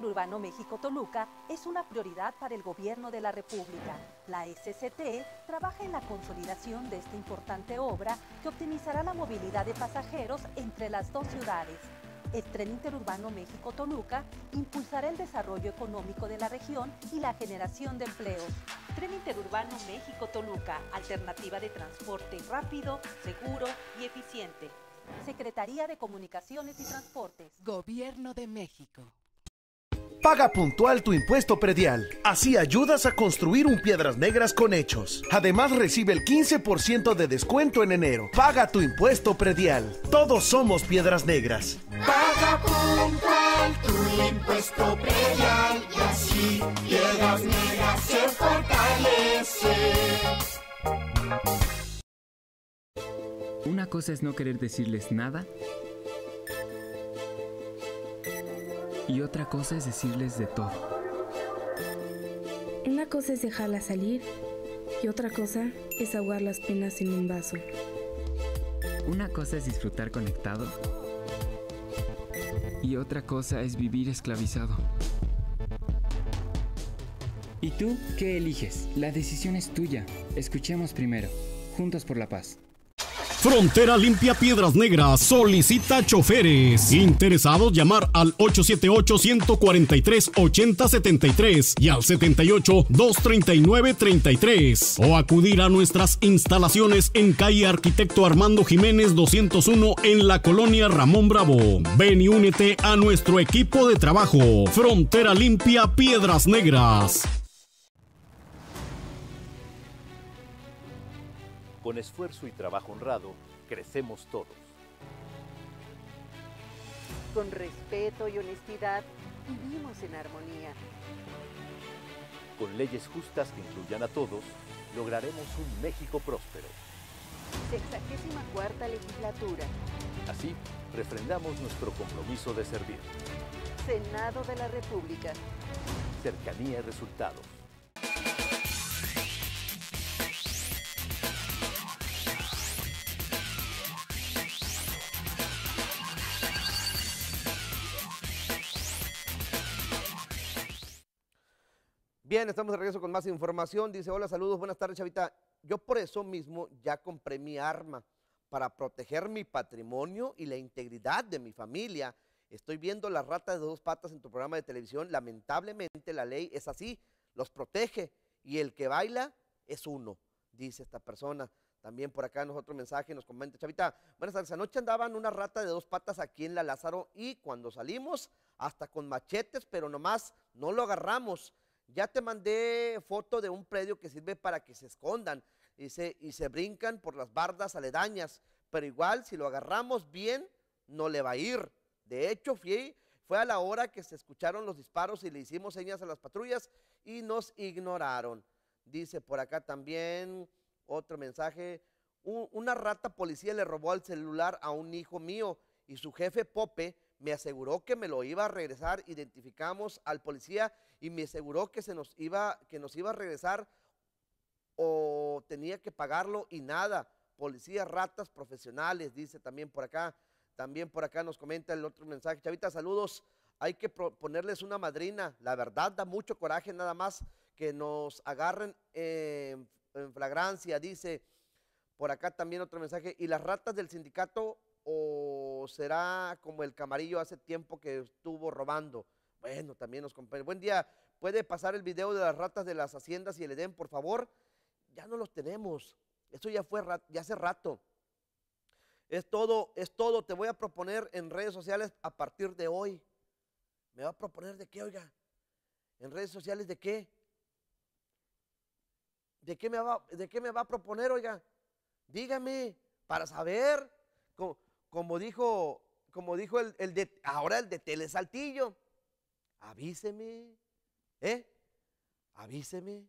Interurbano México-Toluca es una prioridad para el gobierno de la República. La SCT trabaja en la consolidación de esta importante obra que optimizará la movilidad de pasajeros entre las dos ciudades. El tren interurbano México-Toluca impulsará el desarrollo económico de la región y la generación de empleos. Tren interurbano México-Toluca, alternativa de transporte rápido, seguro y eficiente. Secretaría de Comunicaciones y Transportes. Gobierno de México. Paga puntual tu impuesto predial. Así ayudas a construir un Piedras Negras con hechos. Además recibe el 15% de descuento en enero. Paga tu impuesto predial. Todos somos Piedras Negras. Paga puntual tu impuesto predial y así Piedras Negras se fortalece. Una cosa es no querer decirles nada y otra cosa es decirles de todo. Una cosa es dejarla salir y otra cosa es ahogar las penas en un vaso. Una cosa es disfrutar conectado y otra cosa es vivir esclavizado. ¿Y tú qué eliges? La decisión es tuya. Escuchemos primero. Juntos por la paz. Frontera Limpia Piedras Negras solicita choferes. Interesados llamar al 878-143-8073 y al 78-239-33 o acudir a nuestras instalaciones en calle Arquitecto Armando Jiménez 201 en la colonia Ramón Bravo. Ven y únete a nuestro equipo de trabajo. Frontera Limpia Piedras Negras. Con esfuerzo y trabajo honrado, crecemos todos. Con respeto y honestidad, vivimos en armonía. Con leyes justas que incluyan a todos, lograremos un México próspero. Sexagésima cuarta legislatura. Así, refrendamos nuestro compromiso de servir. Senado de la República. Cercanía y resultados. Bien, estamos de regreso con más información. Dice, hola, saludos, buenas tardes, Chavita. Yo por eso mismo ya compré mi arma para proteger mi patrimonio y la integridad de mi familia. Estoy viendo las ratas de dos patas en tu programa de televisión. Lamentablemente la ley es así, los protege y el que baila es uno, dice esta persona. También por acá nosotros mensaje nos comenta, Chavita, buenas tardes, anoche andaban una rata de dos patas aquí en la Lázaro y cuando salimos hasta con machetes, pero nomás no lo agarramos. Ya te mandé foto de un predio que sirve para que se escondan y se, y se brincan por las bardas aledañas, pero igual si lo agarramos bien, no le va a ir. De hecho, fui, fue a la hora que se escucharon los disparos y le hicimos señas a las patrullas y nos ignoraron. Dice por acá también otro mensaje, "U- una rata policía le robó el celular a un hijo mío y su jefe Pope me aseguró que me lo iba a regresar. Identificamos al policía y me aseguró que se nos iba, que nos iba a regresar o tenía que pagarlo y nada. Policías ratas profesionales, dice también por acá. También por acá nos comenta el otro mensaje. Chavita, saludos. Hay que ponerles una madrina. La verdad da mucho coraje nada más que nos agarren en, en flagrancia, dice. Por acá también otro mensaje. ¿Y las ratas del sindicato o será como el camarillo hace tiempo que estuvo robando? Bueno, también nos comparte. Buen día. ¿Puede pasar el video de las ratas de las haciendas y el Edén, por favor? Ya no los tenemos. Eso ya fue ya hace rato. Es todo, es todo. Te voy a proponer en redes sociales a partir de hoy. ¿Me va a proponer de qué, oiga? ¿En redes sociales de qué? ¿De qué me va, de qué me va a proponer, oiga? Dígame, para saber, como, como dijo, como dijo el, el de, ahora el de Telesaltillo. Avíseme, ¿eh? Avíseme,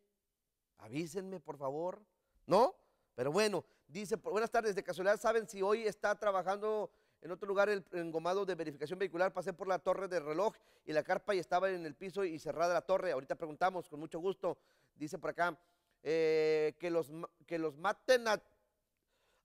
avísenme, por favor. ¿No? Pero bueno, dice, buenas tardes, de casualidad, ¿saben si hoy está trabajando en otro lugar el engomado de verificación vehicular? Pasé por la torre del reloj y la carpa y estaba en el piso y cerrada la torre. Ahorita preguntamos, con mucho gusto. Dice por acá, eh, que, los, que los maten a...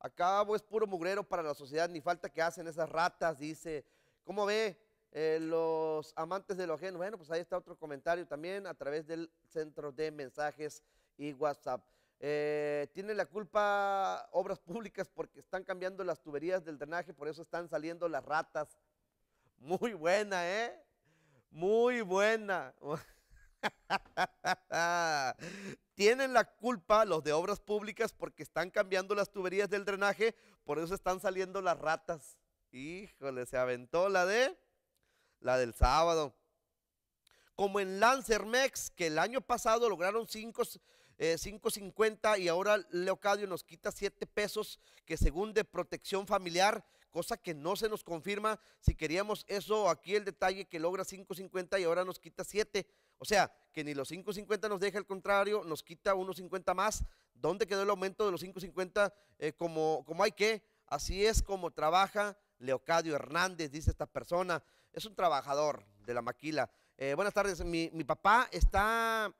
Acabo es puro mugrero para la sociedad, ni falta que hacen esas ratas, dice. ¿Cómo ve eh, los amantes de lo ajeno? Bueno, pues ahí está otro comentario también a través del centro de mensajes y WhatsApp. Eh, tiene la culpa obras públicas porque están cambiando las tuberías del drenaje, por eso están saliendo las ratas. Muy buena, ¿eh? Muy buena. Tienen la culpa los de obras públicas porque están cambiando las tuberías del drenaje, por eso están saliendo las ratas. Híjole, se aventó la de la del sábado. Como en Lancermex, que el año pasado lograron 5 eh, 5.50 y ahora Leocadio nos quita 7 pesos, que según de protección familiar, cosa que no se nos confirma si queríamos eso, aquí el detalle que logra 5.50 y ahora nos quita 7. O sea, que ni los 5.50 nos deja, al contrario, nos quita 1.50 más. ¿Dónde quedó el aumento de los 5.50 eh, como, como hay que? Así es como trabaja Leocadio Hernández, dice esta persona. Es un trabajador de la maquila. Eh, buenas tardes, mi, papá está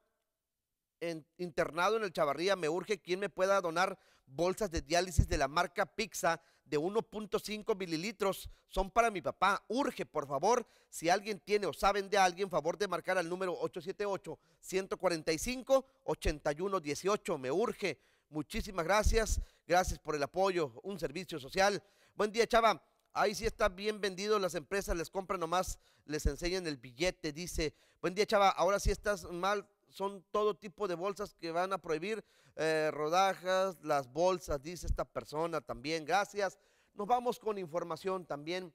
internado en el Chavarría, me urge quien me pueda donar bolsas de diálisis de la marca Pixa de 1.5 mililitros. Son para mi papá. Urge, por favor, si alguien tiene o saben de alguien, favor de marcar al número 878-145-8118. Me urge. Muchísimas gracias. Gracias por el apoyo. Un servicio social. Buen día, chava. Ahí sí está bien vendido, las empresas les compran nomás, les enseñan el billete, dice. Buen día, chava, ahora sí estás mal, son todo tipo de bolsas que van a prohibir, eh, rodajas, las bolsas, dice esta persona también, gracias. Nos vamos con información también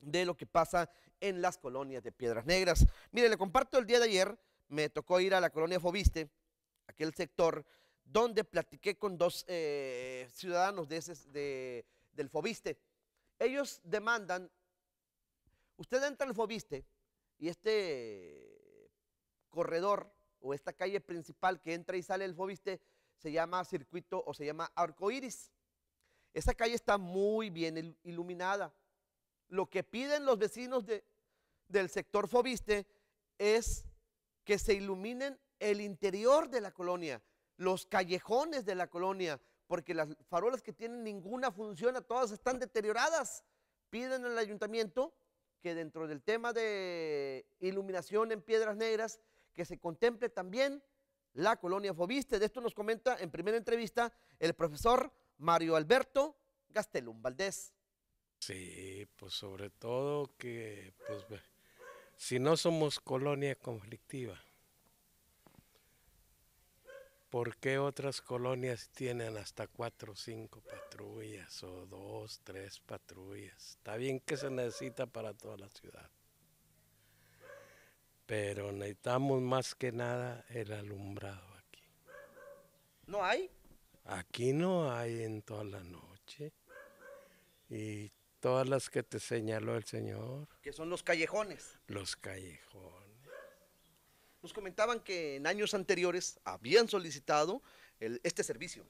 de lo que pasa en las colonias de Piedras Negras. Mire, le comparto el día de ayer, me tocó ir a la colonia Fobiste, aquel sector, donde platiqué con dos eh, ciudadanos de de- del Fobiste. Ellos demandan, usted entra al Fobiste y este corredor o esta calle principal que entra y sale el Fobiste se llama circuito o se llama arcoíris. Esa calle está muy bien il- iluminada. Lo que piden los vecinos de- del sector Fobiste es que se iluminen el interior de la colonia, los callejones de la colonia, porque las farolas que tienen ninguna función, todas están deterioradas. Piden al ayuntamiento que dentro del tema de iluminación en Piedras Negras, que se contemple también la colonia Fobiste. De esto nos comenta en primera entrevista el profesor Mario Alberto Gastelum Valdés. Sí, pues sobre todo que, pues, si no somos colonia conflictiva, ¿por qué otras colonias tienen hasta cuatro o cinco patrullas o dos, tres patrullas? Está bien que se necesita para toda la ciudad. Pero necesitamos más que nada el alumbrado aquí. ¿No hay? Aquí no hay en toda la noche. Y todas las que te señaló el Señor, Que son los callejones. los callejones. Nos comentaban que en años anteriores habían solicitado el- este servicio.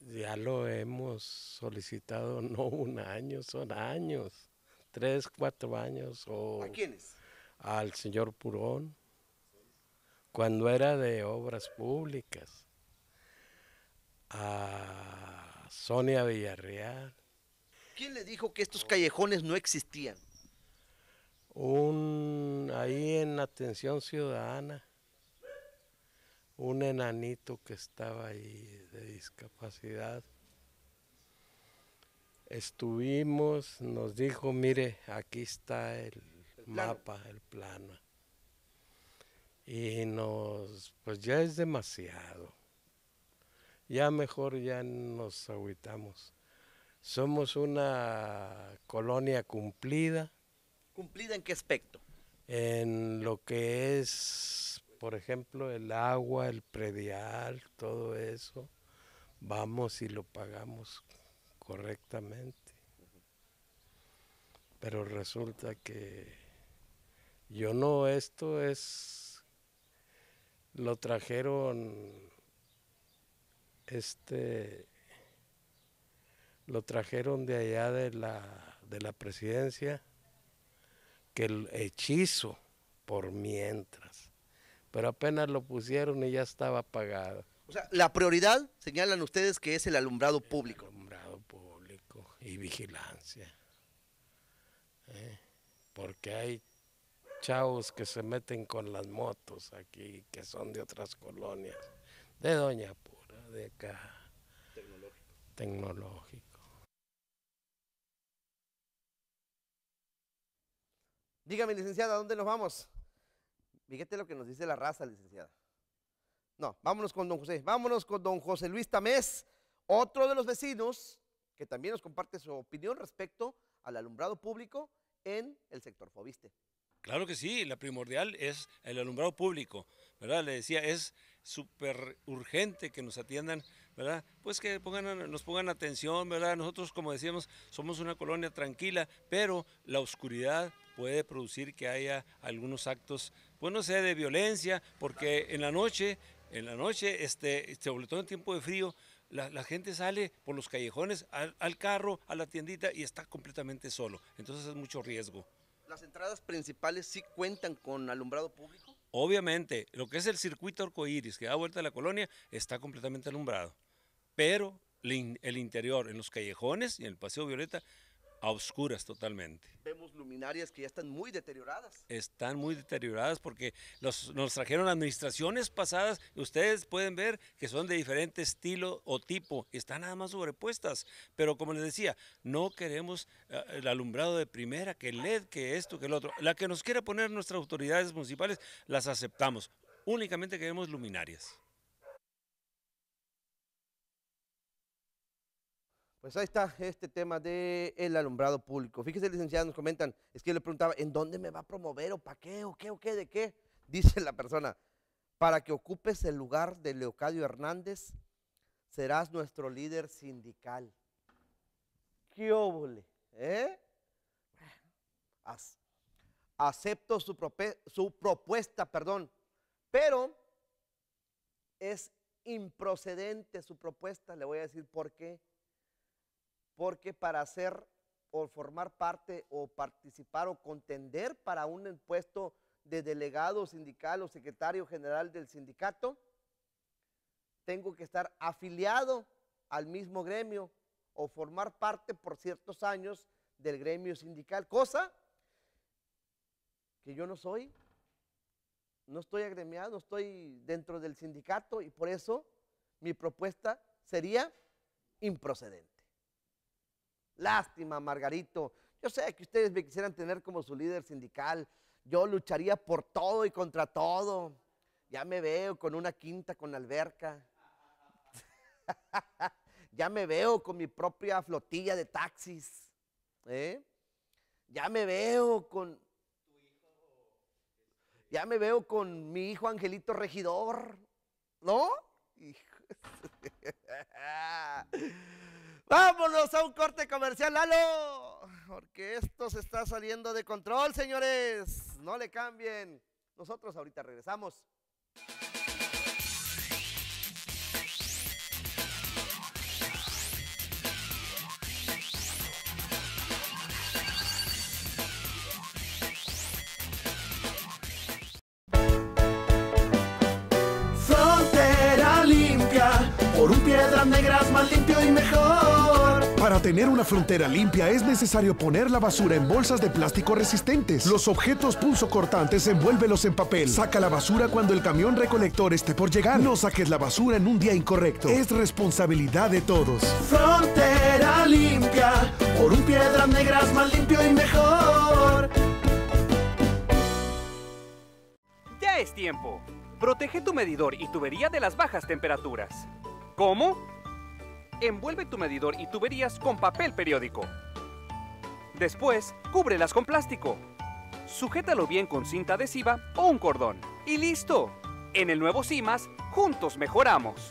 Ya lo hemos solicitado no un año, son años. Tres, cuatro años. O ¿A quiénes? Al señor Purón, cuando era de obras públicas. A Sonia Villarreal. ¿Quién le dijo que estos callejones no existían? Un, ahí en Atención Ciudadana, un enanito que estaba ahí de discapacidad. Estuvimos, nos dijo, mire, aquí está el, plano. mapa, el plano. Y nos, pues ya es demasiado. Ya mejor ya nos agüitamos. Somos una colonia cumplida ¿Cumplida en qué aspecto? en lo que es, por ejemplo, el agua, el predial, todo eso, vamos y lo pagamos correctamente. Pero resulta que yo no, esto es, lo trajeron, este, lo trajeron de allá de la, de la presidencia que el hechizo por mientras. Pero apenas lo pusieron y ya estaba apagado. O sea, la prioridad, señalan ustedes, que es el alumbrado público. Alumbrado público y vigilancia. ¿eh? Porque hay chavos que se meten con las motos aquí, que son de otras colonias, de Doña Pura, de acá. Tecnológico. Dígame, licenciada, ¿a dónde nos vamos? Fíjate lo que nos dice la raza, licenciada. No, vámonos con don José. Vámonos con don José Luis Tamés, otro de los vecinos que también nos comparte su opinión respecto al alumbrado público en el sector Fobiste. Claro que sí, la primordial es el alumbrado público, ¿verdad? Le decía, es súper urgente que nos atiendan, ¿verdad? Pues que pongan, nos pongan atención, ¿verdad? Nosotros, como decíamos, somos una colonia tranquila, pero la oscuridad puede producir que haya algunos actos, pues no de violencia, porque en la noche, en la noche, este, sobre todo en tiempo de frío, la, la gente sale por los callejones al, al carro, a la tiendita y está completamente solo. Entonces es mucho riesgo. ¿Las entradas principales sí cuentan con alumbrado público? Obviamente, lo que es el circuito arcoíris que da vuelta a la colonia está completamente alumbrado. Pero el in- el interior, en los callejones y en el Paseo Violeta, a oscuras totalmente. Vemos luminarias que ya están muy deterioradas. Están muy deterioradas porque los, nos trajeron administraciones pasadas. Ustedes pueden ver que son de diferente estilo o tipo. Están nada más sobrepuestas. Pero como les decía, no queremos eh, el alumbrado de primera, que el LED, que esto, que el otro. La que nos quiera poner nuestras autoridades municipales, las aceptamos. Únicamente queremos luminarias. Pues ahí está este tema del alumbrado público. Fíjese, licenciada, nos comentan, es que yo le preguntaba, ¿en dónde me va a promover o para qué o qué o qué de qué? Dice la persona, para que ocupes el lugar de Leocadio Hernández, serás nuestro líder sindical. ¿Qué óvole? ¿Eh? Acepto su, su propuesta, perdón, pero es improcedente su propuesta, le voy a decir por qué porque para hacer o formar parte o participar o contender para un puesto de delegado sindical o secretario general del sindicato, tengo que estar afiliado al mismo gremio o formar parte por ciertos años del gremio sindical, cosa que yo no soy, no estoy agremiado, no estoy dentro del sindicato y por eso mi propuesta sería improcedente. Lástima, Margarito. Yo sé que ustedes me quisieran tener como su líder sindical. Yo lucharía por todo y contra todo. Ya me veo con una quinta con alberca. ya me veo con mi propia flotilla de taxis. ¿eh? Ya me veo con... ya me veo con mi hijo Angelito Regidor, ¿no? Hijo. Vámonos a un corte comercial, Lalo, porque esto se está saliendo de control, señores. No le cambien. Nosotros ahorita regresamos. Tener una frontera limpia es necesario poner la basura en bolsas de plástico resistentes. Los objetos punzocortantes envuélvelos en papel. Saca la basura cuando el camión recolector esté por llegar. No saques la basura en un día incorrecto. Es responsabilidad de todos. Frontera limpia, por un piedras negras más limpio y mejor. Ya es tiempo. Protege tu medidor y tubería de las bajas temperaturas. ¿Cómo? Envuelve tu medidor y tuberías con papel periódico. Después, cúbrelas con plástico. Sujétalo bien con cinta adhesiva o un cordón. Y listo. En el nuevo CIMAS, juntos mejoramos.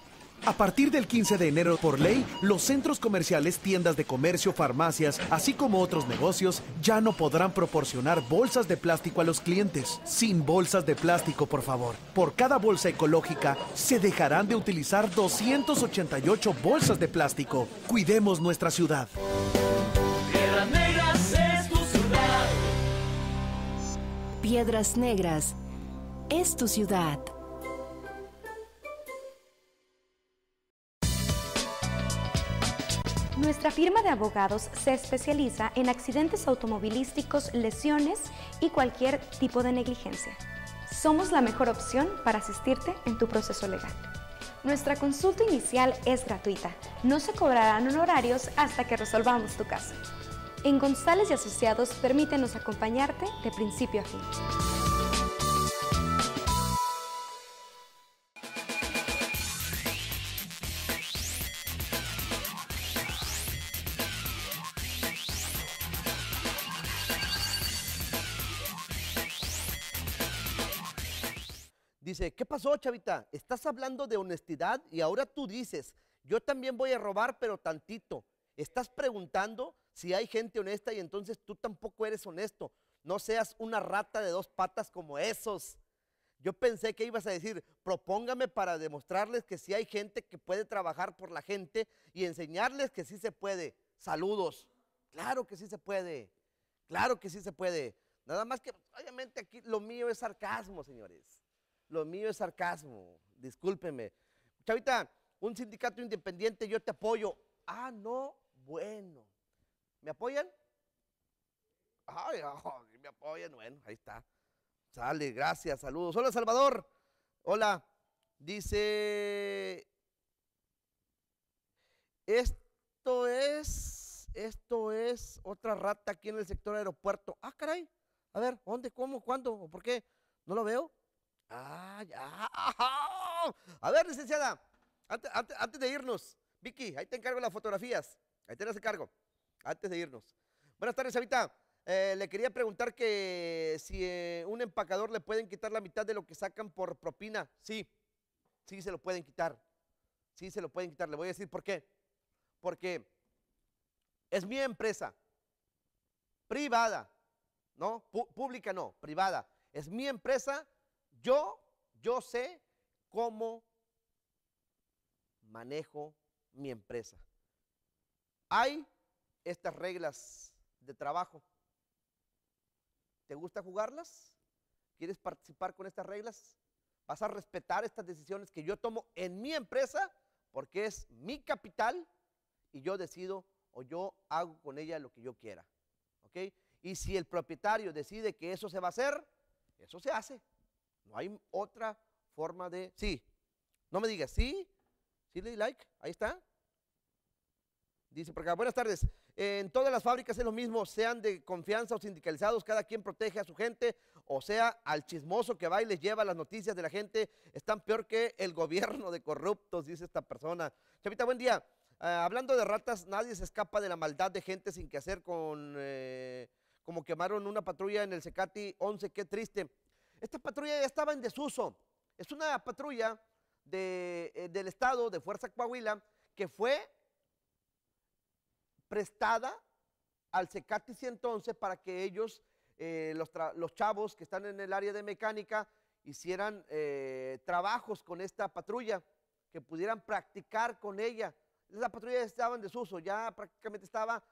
A partir del 15 de enero, por ley, los centros comerciales, tiendas de comercio, farmacias, así como otros negocios, ya no podrán proporcionar bolsas de plástico a los clientes. Sin bolsas de plástico, por favor. Por cada bolsa ecológica, se dejarán de utilizar 288 bolsas de plástico. Cuidemos nuestra ciudad. Piedras Negras es tu ciudad. Piedras Negras es tu ciudad. Nuestra firma de abogados se especializa en accidentes automovilísticos, lesiones y cualquier tipo de negligencia. Somos la mejor opción para asistirte en tu proceso legal. Nuestra consulta inicial es gratuita. No se cobrarán honorarios hasta que resolvamos tu caso. En González y Asociados permítenos acompañarte de principio a fin. ¿Qué pasó, chavita? Estás hablando de honestidad y ahora tú dices, yo también voy a robar, pero tantito. Estás preguntando si hay gente honesta y entonces tú tampoco eres honesto. No seas una rata de dos patas como esos. Yo pensé que ibas a decir, propóngame para demostrarles que sí hay gente que puede trabajar por la gente y enseñarles que sí se puede. Saludos. Claro que sí se puede. Claro que sí se puede. Nada más que, obviamente aquí lo mío es sarcasmo, señores. Lo mío es sarcasmo. Discúlpeme. Chavita, un sindicato independiente, yo te apoyo. Ah, no, bueno. ¿Me apoyan? Ay, oh, me apoyan. Bueno, ahí está. Sale, gracias, saludos. Hola, Salvador. Hola. Dice, esto es, esto es otra rata aquí en el sector aeropuerto. Ah, caray. A ver, ¿dónde, cómo, cuándo, por qué? ¿No lo veo? Ah, ya. A ver, licenciada, antes, de irnos, Vicky, ahí te encargo las fotografías. Ahí te las encargo. Antes de irnos. Buenas tardes, Avita. Eh, le quería preguntar que si eh, un empacador le pueden quitar la mitad de lo que sacan por propina. Sí, sí se lo pueden quitar. Sí se lo pueden quitar. Le voy a decir por qué. Porque es mi empresa. Privada. No, pública no, privada. Es mi empresa. Yo, yo sé cómo manejo mi empresa. Hay estas reglas de trabajo. ¿Te gusta jugarlas? ¿Quieres participar con estas reglas? ¿Vas a respetar estas decisiones que yo tomo en mi empresa porque es mi capital y yo decido o yo hago con ella lo que yo quiera? ¿Ok? Y si el propietario decide que eso se va a hacer, Eso se hace. Hay otra forma de... Sí. No me digas, sí. Sí le di like. Ahí está. Dice por acá, buenas tardes. En todas las fábricas es lo mismo, sean de confianza o sindicalizados, cada quien protege a su gente, o sea, al chismoso que va y les lleva las noticias de la gente, están peor que el gobierno de corruptos, dice esta persona. Chavita, buen día. Ah, hablando de ratas, nadie se escapa de la maldad de gente sin que hacer con, eh, como quemaron una patrulla en el Secati 11, qué triste. Esta patrulla ya estaba en desuso. Es una patrulla eh, del Estado, de Fuerza Coahuila, que fue prestada al Secati 111 para que ellos, eh, los, chavos que están en el área de mecánica, hicieran eh, trabajos con esta patrulla, que pudieran practicar con ella. La patrulla estaba en desuso, ya prácticamente estaba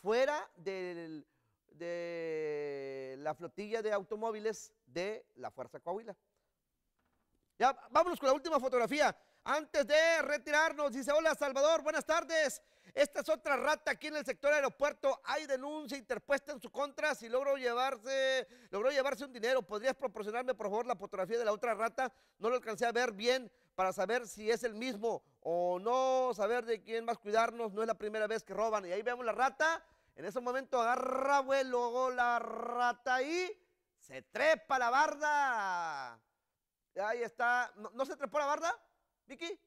fuera del, de la flotilla de automóviles de la Fuerza Coahuila. Ya, vámonos con la última fotografía. Antes de retirarnos, dice, hola Salvador, buenas tardes. Esta es otra rata aquí en el sector aeropuerto. Hay denuncia interpuesta en su contra. Si logró llevarse, logró llevarse un dinero, ¿podrías proporcionarme por favor la fotografía de la otra rata? No lo alcancé a ver bien para saber si es el mismo o no, saber de quién más cuidarnos. No es la primera vez que roban. Y ahí vemos la rata. En ese momento agarra vuelo la rata y se trepa la barda. Ahí está. ¿No, se trepó la barda, Vicky?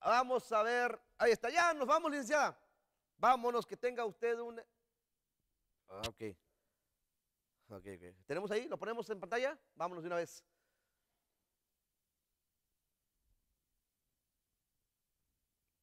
Vamos a ver. Ahí está. Ya nos vamos, licenciada. Vámonos, que tenga usted un... Ah, ok. Ok, ok. ¿Tenemos ahí? ¿Lo ponemos en pantalla? Vámonos de una vez.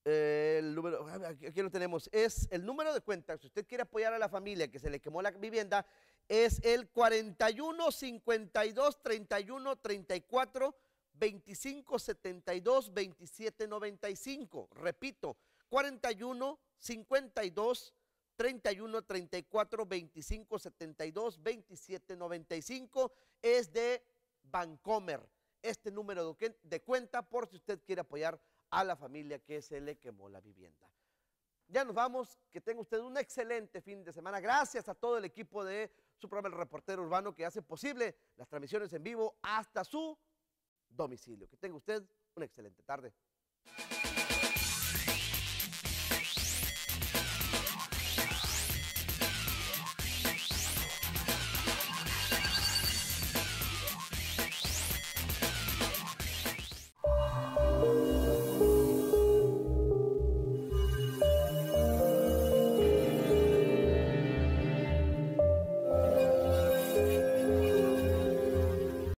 El número, aquí lo tenemos, es el número de cuenta, si usted quiere apoyar a la familia que se le quemó la vivienda, es el 41 52 31 34 25 72 27 95. Repito, 41 52 31 34 25 72 27 95 es de Bancomer. Este número de cuenta por si usted quiere apoyar a la familia que se le quemó la vivienda. Ya nos vamos, que tenga usted un excelente fin de semana. Gracias a todo el equipo de su programa El Reportero Urbano que hace posible las transmisiones en vivo hasta su domicilio. Que tenga usted una excelente tarde.